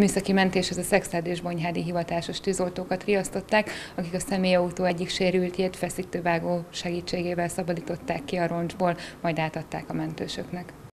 műszaki mentéshez a Szexád és Bonyhádi hivatásos tűzoltókat riasztották, akik a személyautó egyik sérültjét feszítővágó segítségével szabadították ki a roncsból, majd átadták a mentősöknek.